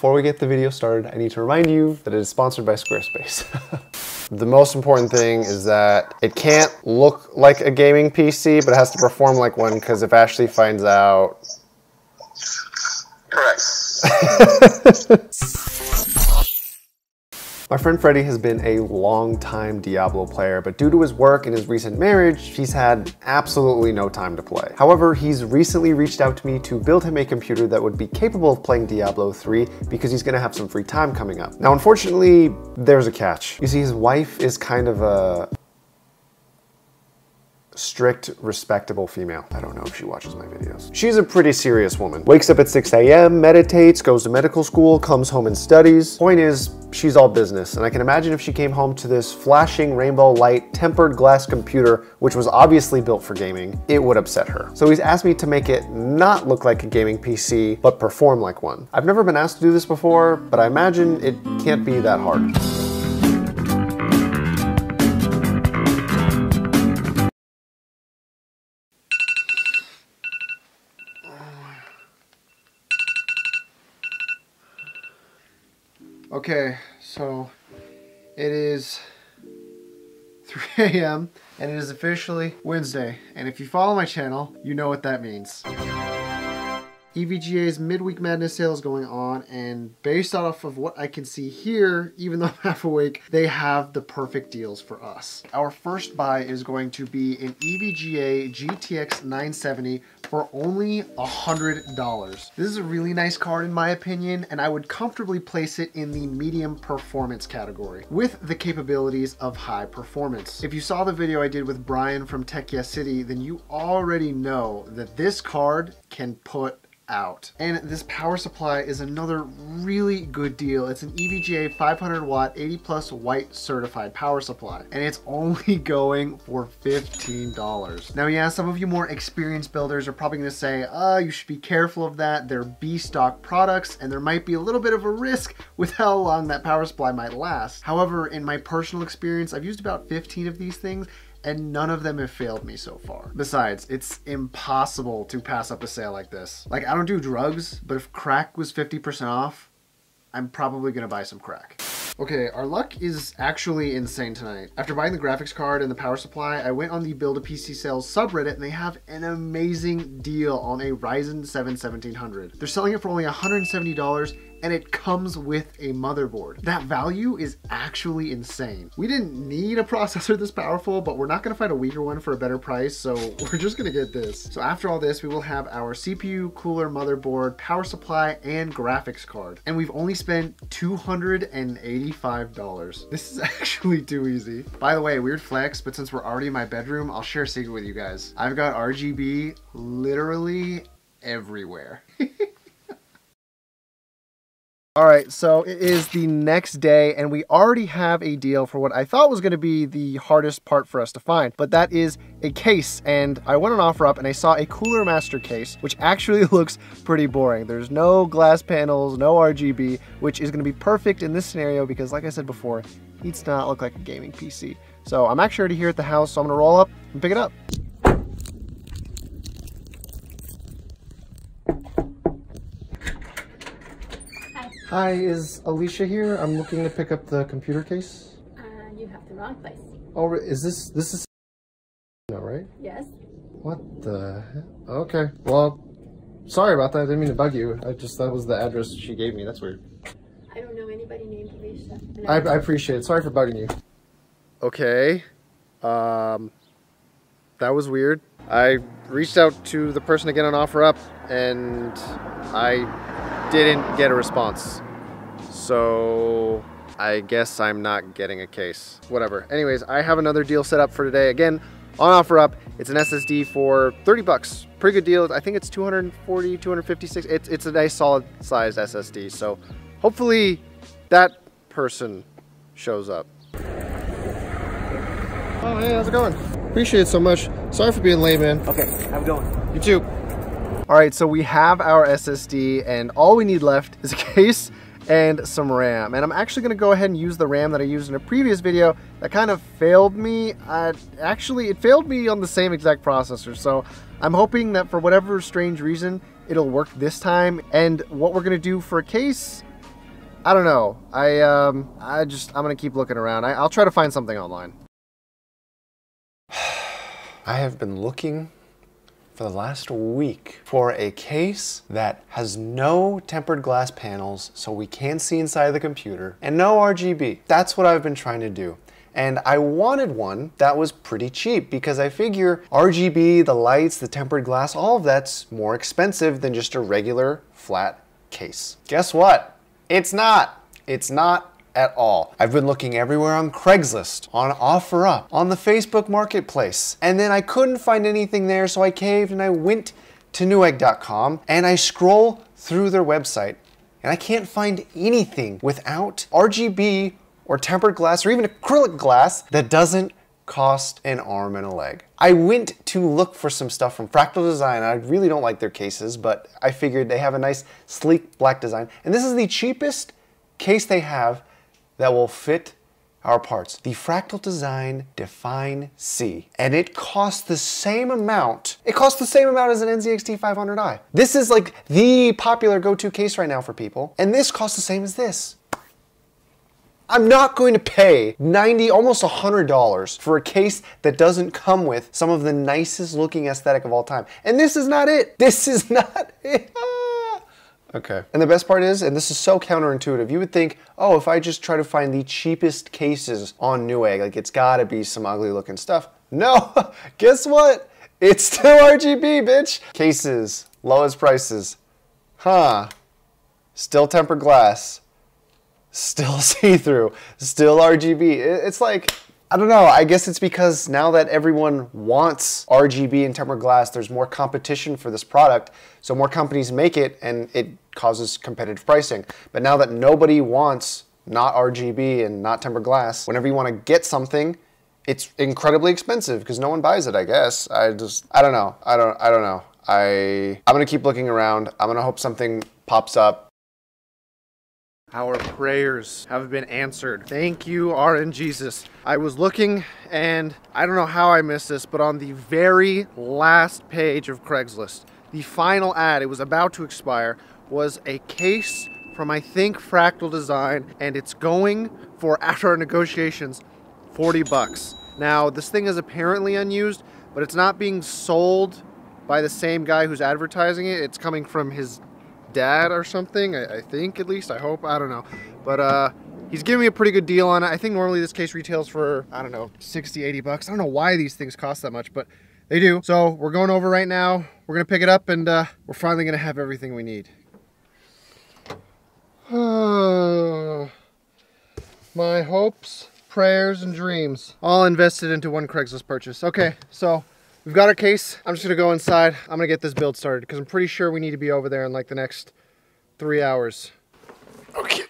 before we get the video started, I need to remind you that it is sponsored by Squarespace. the most important thing is that it can't look like a gaming PC, but it has to perform like one because if Ashley finds out... Correct. My friend Freddie has been a long-time Diablo player, but due to his work and his recent marriage, he's had absolutely no time to play. However, he's recently reached out to me to build him a computer that would be capable of playing Diablo 3 because he's gonna have some free time coming up. Now, unfortunately, there's a catch. You see, his wife is kind of a strict, respectable female. I don't know if she watches my videos. She's a pretty serious woman. Wakes up at 6 a.m., meditates, goes to medical school, comes home and studies. Point is, she's all business. And I can imagine if she came home to this flashing rainbow light tempered glass computer, which was obviously built for gaming, it would upset her. So he's asked me to make it not look like a gaming PC, but perform like one. I've never been asked to do this before, but I imagine it can't be that hard. Okay, so it is 3 a.m. and it is officially Wednesday. And if you follow my channel, you know what that means. EVGA's Midweek Madness sale is going on, and based off of what I can see here, even though I'm half awake, they have the perfect deals for us. Our first buy is going to be an EVGA GTX 970 for only $100. This is a really nice card in my opinion, and I would comfortably place it in the medium performance category with the capabilities of high performance. If you saw the video I did with Brian from Tech City, then you already know that this card can put out. And this power supply is another really good deal. It's an EVGA 500 watt 80 plus white certified power supply and it's only going for $15. Now yeah, some of you more experienced builders are probably gonna say, uh, you should be careful of that. They're B stock products and there might be a little bit of a risk with how long that power supply might last. However, in my personal experience, I've used about 15 of these things and none of them have failed me so far. Besides, it's impossible to pass up a sale like this. Like, I don't do drugs, but if crack was 50% off, I'm probably gonna buy some crack. Okay, our luck is actually insane tonight. After buying the graphics card and the power supply, I went on the Build a PC Sales subreddit and they have an amazing deal on a Ryzen 7 1700. They're selling it for only $170 and it comes with a motherboard. That value is actually insane. We didn't need a processor this powerful, but we're not gonna find a weaker one for a better price, so we're just gonna get this. So after all this, we will have our CPU, cooler, motherboard, power supply, and graphics card. And we've only spent $285. This is actually too easy. By the way, weird flex, but since we're already in my bedroom, I'll share a secret with you guys. I've got RGB literally everywhere. All right, so it is the next day and we already have a deal for what I thought was gonna be the hardest part for us to find, but that is a case. And I went on OfferUp and I saw a Cooler Master case, which actually looks pretty boring. There's no glass panels, no RGB, which is gonna be perfect in this scenario because like I said before, it needs to not look like a gaming PC. So I'm actually already here at the house, so I'm gonna roll up and pick it up. Hi, is Alicia here? I'm looking to pick up the computer case. Uh, you have the wrong place. Oh, is this, this is, no, right? Yes. What the heck? Okay, well, sorry about that. I didn't mean to bug you. I just, that was the address she gave me. That's weird. I don't know anybody named Alicia. I, I appreciate it. Sorry for bugging you. Okay. Um, that was weird. I reached out to the person again on OfferUp and I didn't get a response. So I guess I'm not getting a case. Whatever. Anyways, I have another deal set up for today. Again, on OfferUp, it's an SSD for 30 bucks. Pretty good deal. I think it's 240, 256. It's, it's a nice solid sized SSD. So hopefully that person shows up. Oh, hey, how's it going? Appreciate it so much. Sorry for being late, man. Okay, have a good one. You too. All right, so we have our SSD and all we need left is a case and some RAM. And I'm actually gonna go ahead and use the RAM that I used in a previous video that kind of failed me. Uh, actually, it failed me on the same exact processor. So I'm hoping that for whatever strange reason, it'll work this time. And what we're gonna do for a case I don't know. I um, I just I'm gonna keep looking around. I, I'll try to find something online. I have been looking for the last week for a case that has no tempered glass panels so we can see inside the computer and no RGB. That's what I've been trying to do. And I wanted one that was pretty cheap because I figure RGB, the lights, the tempered glass, all of that's more expensive than just a regular flat case. Guess what? It's not. It's not at all. I've been looking everywhere on Craigslist, on OfferUp, on the Facebook Marketplace, and then I couldn't find anything there, so I caved and I went to newegg.com and I scroll through their website and I can't find anything without RGB or tempered glass or even acrylic glass that doesn't cost an arm and a leg. I went to look for some stuff from Fractal Design. I really don't like their cases, but I figured they have a nice sleek black design. And this is the cheapest case they have that will fit our parts. The Fractal Design Define C. And it costs the same amount. It costs the same amount as an NZXT 500i. This is like the popular go-to case right now for people. And this costs the same as this. I'm not going to pay 90, almost $100 for a case that doesn't come with some of the nicest looking aesthetic of all time. And this is not it. This is not it. Okay. And the best part is, and this is so counterintuitive, you would think, oh, if I just try to find the cheapest cases on Newegg, like it's gotta be some ugly looking stuff. No, guess what? It's still RGB, bitch. Cases, lowest prices. Huh. Still tempered glass. Still see-through. Still RGB. It's like, I don't know. I guess it's because now that everyone wants RGB and tempered glass, there's more competition for this product. So more companies make it and it causes competitive pricing. But now that nobody wants not RGB and not tempered glass, whenever you want to get something, it's incredibly expensive because no one buys it, I guess. I just, I don't know. I don't, I don't know. I, I'm going to keep looking around. I'm going to hope something pops up. Our prayers have been answered. Thank you, RN Jesus. I was looking and I don't know how I missed this, but on the very last page of Craigslist, the final ad, it was about to expire, was a case from I think Fractal Design and it's going for, after our negotiations, 40 bucks. Now, this thing is apparently unused, but it's not being sold by the same guy who's advertising it. It's coming from his dad or something, I, I, think at least, I hope, I don't know. But uh, he's giving me a pretty good deal on it. I think normally this case retails for, I don't know, 60, 80 bucks. I don't know why these things cost that much, but they do. So we're going over right now. We're gonna pick it up and uh, we're finally gonna have everything we need. my hopes, prayers, and dreams all invested into one Craigslist purchase. Okay, so We've got our case. I'm just gonna go inside. I'm gonna get this build started because I'm pretty sure we need to be over there in like the next three hours. Okay.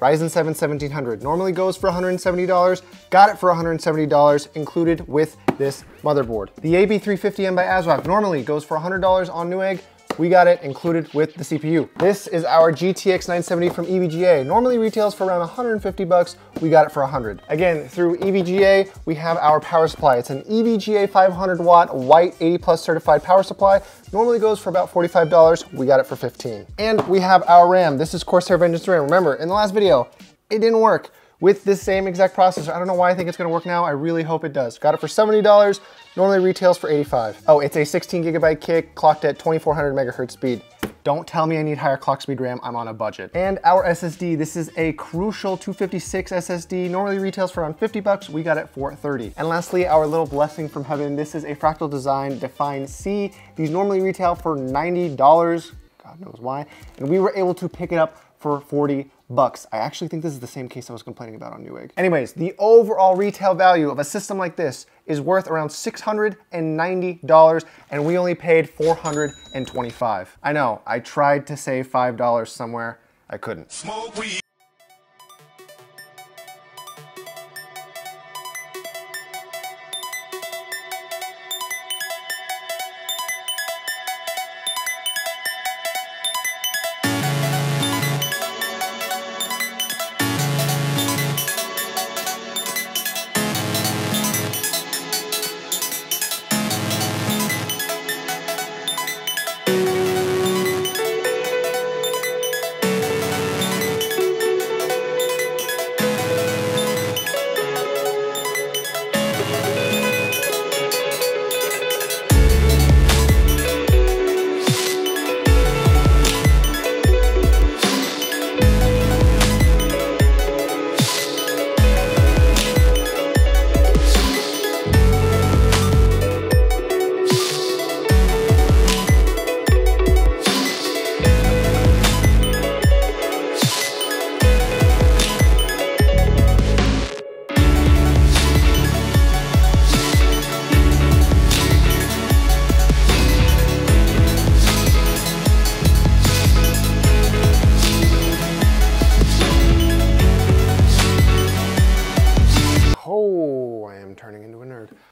Ryzen 7 1700 normally goes for $170. Got it for $170 included with this motherboard. The AB350M by ASRock normally goes for $100 on Newegg. We got it included with the CPU. This is our GTX 970 from EVGA. Normally retails for around 150 bucks. We got it for 100. Again, through EVGA, we have our power supply. It's an EVGA 500 watt white 80 plus certified power supply. Normally goes for about $45. We got it for 15. And we have our RAM. This is Corsair Vengeance RAM. Remember, in the last video, it didn't work with this same exact processor. I don't know why I think it's gonna work now. I really hope it does. Got it for $70, normally retails for 85. Oh, it's a 16 gigabyte kick clocked at 2400 megahertz speed. Don't tell me I need higher clock speed RAM, I'm on a budget. And our SSD, this is a Crucial 256 SSD, normally retails for around 50 bucks, we got it for 30. And lastly, our little blessing from heaven, this is a Fractal Design Define C. These normally retail for $90, God knows why, and we were able to pick it up for 40 bucks. I actually think this is the same case I was complaining about on Newegg. Anyways, the overall retail value of a system like this is worth around $690 and we only paid 425. I know, I tried to save $5 somewhere, I couldn't.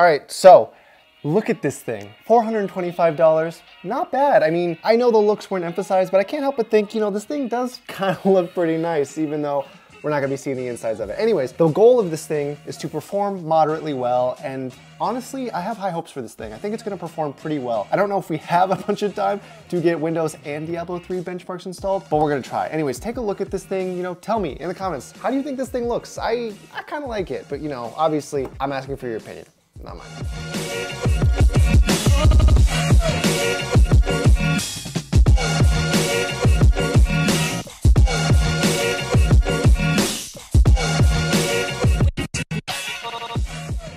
All right, so look at this thing. $425, not bad. I mean, I know the looks weren't emphasized, but I can't help but think, you know, this thing does kind of look pretty nice, even though we're not gonna be seeing the insides of it. Anyways, the goal of this thing is to perform moderately well, and honestly, I have high hopes for this thing. I think it's gonna perform pretty well. I don't know if we have a bunch of time to get Windows and Diablo 3 benchmarks installed, but we're gonna try. Anyways, take a look at this thing, you know, tell me in the comments, how do you think this thing looks? I, I kinda like it, but you know, obviously, I'm asking for your opinion, not mine.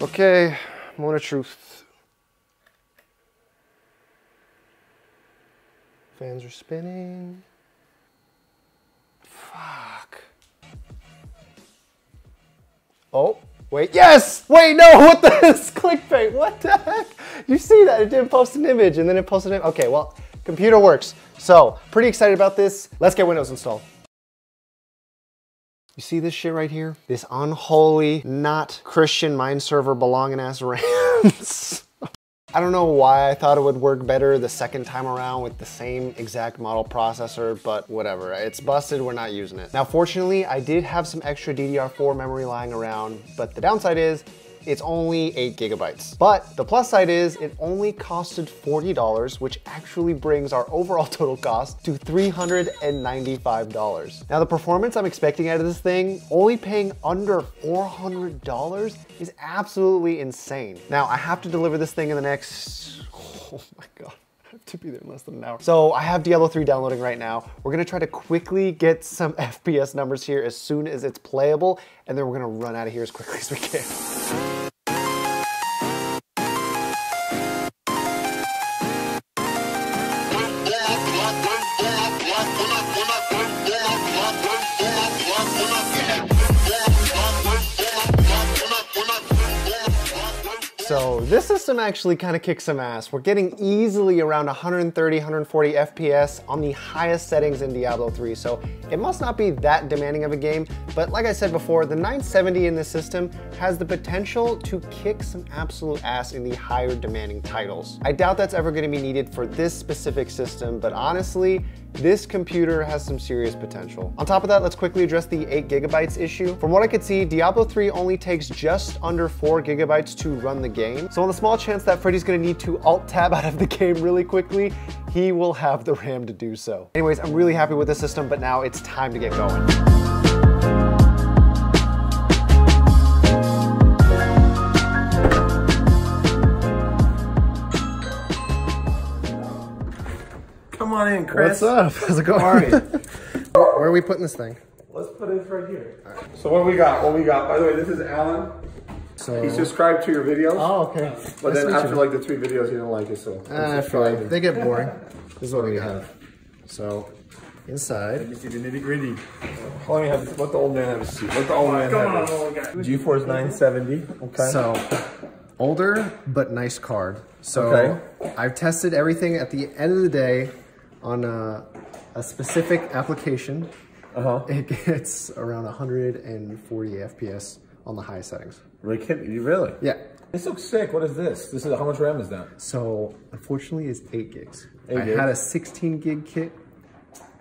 Okay, moment of truth. Fans are spinning. Fuck. Oh, wait, yes! Wait, no, what the, clickbait, what the heck? You see that, it didn't post an image and then it posted it, okay, well, computer works. So, pretty excited about this. Let's get Windows installed. You see this shit right here? This unholy, not Christian mind server belonging ass rams. I don't know why I thought it would work better the second time around with the same exact model processor, but whatever. It's busted, we're not using it. Now, fortunately, I did have some extra DDR4 memory lying around, but the downside is it's only eight gigabytes. But the plus side is it only costed $40, which actually brings our overall total cost to $395. Now the performance I'm expecting out of this thing, only paying under $400 is absolutely insane. Now I have to deliver this thing in the next, oh my God. Have to be there in less than an hour. So I have Diablo 3 downloading right now. We're gonna try to quickly get some FPS numbers here as soon as it's playable, and then we're gonna run out of here as quickly as we can. This system actually kind of kicks some ass. We're getting easily around 130, 140 FPS on the highest settings in Diablo 3, so it must not be that demanding of a game, but like I said before, the 970 in this system has the potential to kick some absolute ass in the higher demanding titles. I doubt that's ever gonna be needed for this specific system, but honestly, this computer has some serious potential. On top of that, let's quickly address the 8 gigabytes issue. From what I could see, Diablo 3 only takes just under 4 gigabytes to run the game. So on the small chance that Freddy's gonna need to alt-tab out of the game really quickly, he will have the RAM to do so. Anyways, I'm really happy with the system, but now it's time to get going. Come on in, Chris. What's up? How's it going? Are you? Where are we putting this thing? Let's put it right here. So what we got? What we got? By the way, this is Alan. So, He subscribed to your videos. oh, okay. But Nice then after you. like the three videos, he didn't like it, so. Ah, fine. They get boring. This is what we have. So, inside. You see the nitty gritty. Let me have. Let the old man have a seat. Let the old man have it. GeForce 970. Okay. So, older but nice card. So, Okay. I've tested everything at the end of the day on a, a specific application. Uh huh. It gets around 140 FPS on the high settings. Really kidding? You really? Yeah. This looks sick. What is this? This is how much RAM is that? So, unfortunately, it's 8 gigs. Eight I gigs. had a 16 gig kit,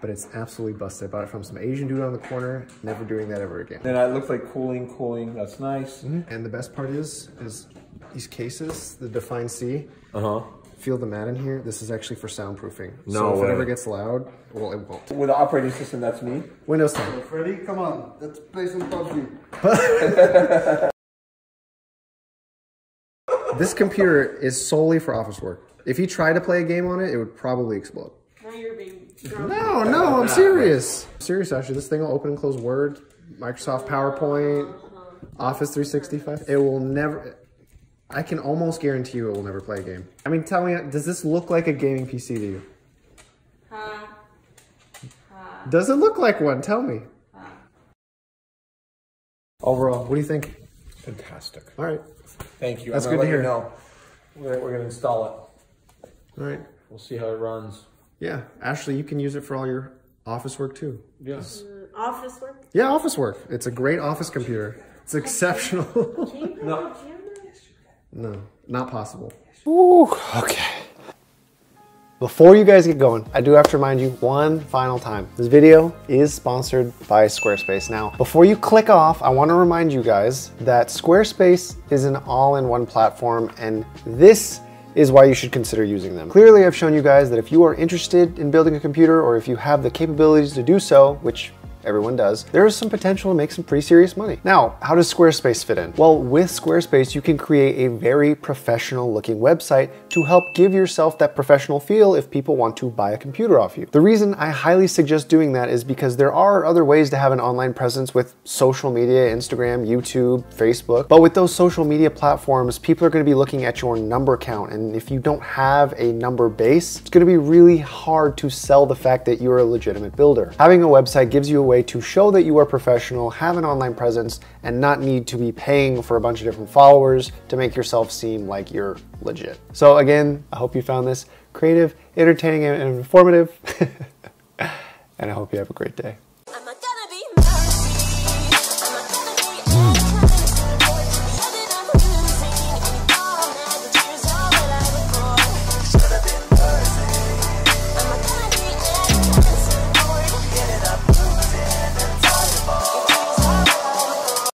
but it's absolutely busted. I bought it from some Asian dude on the corner. Never doing that ever again. And it looks like cooling, cooling. That's nice. And the best part is, is these cases, the Define C, Uh huh. Feel the mat in here. This is actually for soundproofing. No so if way. it ever gets loud, well, it won't. With the operating system, that's me. Windows 10. Freddy, come on, let's play some PUBG. This computer is solely for office work. If you try to play a game on it, it would probably explode. Now you're being drunk. No, no, I'm serious. Serious, actually. This thing will open and close Word, Microsoft PowerPoint, uh-huh. Office 365. It will never. I can almost guarantee you it will never play a game. I mean, tell me, does this look like a gaming PC to you? Huh? Does it look like one? Tell me. Overall, What do you think? fantastic. All right. Thank you. That's I'm good to let you hear. know. We're, we're gonna install it. All right. We'll see how it runs. Yeah, Ashley, you can use it for all your office work too. Yes. Mm, office work? Yeah, office work. It's a great office computer. It's exceptional. Can you No. No, not possible. Ooh, okay. Before you guys get going, I do have to remind you one final time. This video is sponsored by Squarespace. Now, before you click off, I wanna remind you guys that Squarespace is an all-in-one platform and this is why you should consider using them. Clearly, I've shown you guys that if you are interested in building a computer or if you have the capabilities to do so, which everyone does, there is some potential to make some pretty serious money. Now, how does Squarespace fit in? Well, with Squarespace, you can create a very professional looking website to help give yourself that professional feel if people want to buy a computer off you. The reason I highly suggest doing that is because there are other ways to have an online presence with social media, Instagram, YouTube, Facebook. But with those social media platforms, people are gonna be looking at your number count. And if you don't have a number base, it's gonna be really hard to sell the fact that you're a legitimate builder. Having a website gives you a way to show that you are professional, have an online presence, and not need to be paying for a bunch of different followers to make yourself seem like you're legit. So again, I hope you found this creative, entertaining, and informative. and I hope you have a great day.